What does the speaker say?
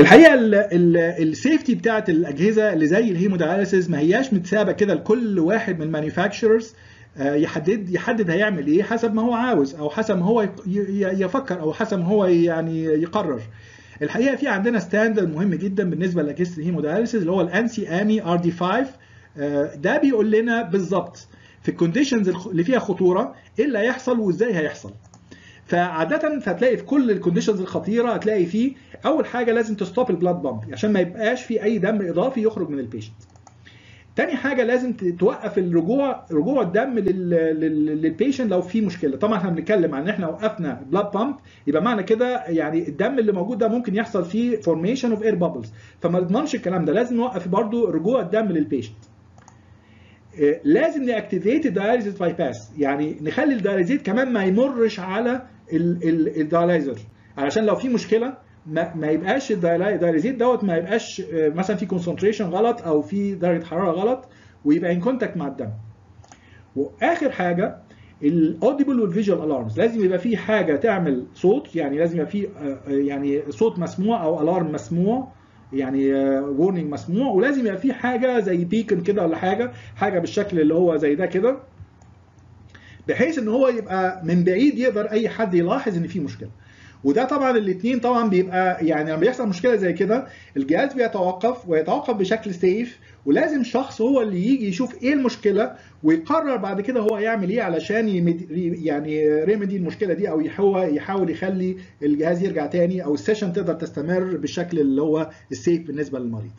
الحقيقة ال safety بتاعت الأجهزة اللي زي ال hemodialysis ما هياش متسابة كده لكل واحد من ال manufacturers يحدد يحدد هيعمل إيه حسب ما هو عاوز أو حسب ما هو يفكر أو حسب ما هو يعني يقرر. الحقيقة في عندنا standard مهم جدا بالنسبة لأجهزة ال hemodialysis اللي هو ال ANSI AAMI RD 5 ده بيقول لنا بالظبط في ال conditions اللي فيها خطورة إيه اللي هيحصل وإزاي هيحصل. فعادة هتلاقي في كل ال conditions الخطيرة هتلاقي فيه أول حاجة لازم ت stop ال blood pump عشان ما يبقاش في أي دم إضافي يخرج من ال patient تاني حاجة لازم توقف الرجوع رجوع الدم لل patient لو في مشكلة. طبعا إحنا بنتكلم عن إن إحنا وقفنا blood pump يبقى معنى كده يعني الدم اللي موجود ده ممكن يحصل فيه formation of air bubbles فما نضمنش الكلام ده لازم نوقف برضو رجوع الدم لل patient لازم ن activate ال dialysate bypass يعني نخلي ال dialysate كمان ما يمرش على ال dialyzer علشان لو في مشكلة ما, ما يبقاش ال dialysate دوت ما يبقاش مثلا في concentration غلط أو في درجة حرارة غلط ويبقى in contact مع الدم. وآخر حاجة ال audible وال visual alarms لازم يبقى في حاجة تعمل صوت يعني لازم يبقى في يعني صوت مسموع أو alarm مسموع يعني warning مسموع ولازم يبقى في حاجة زي beacon كده ولا حاجة حاجة بالشكل اللي هو زي ده كده بحيث إن هو يبقى من بعيد يقدر أي حد يلاحظ إن في مشكلة. وده طبعا الاثنين طبعا بيبقى يعني لما بيحصل مشكلة زي كده الجهاز بيتوقف ويتوقف بشكل safe ولازم شخص هو اللي يجي يشوف إيه المشكلة ويقرر بعد كده هو يعمل إيه علشان يعني remedy المشكلة دي أو يحاول يحاول يخلي الجهاز يرجع تاني أو ال session تقدر تستمر بالشكل اللي هو ال safe بالنسبة للمريض.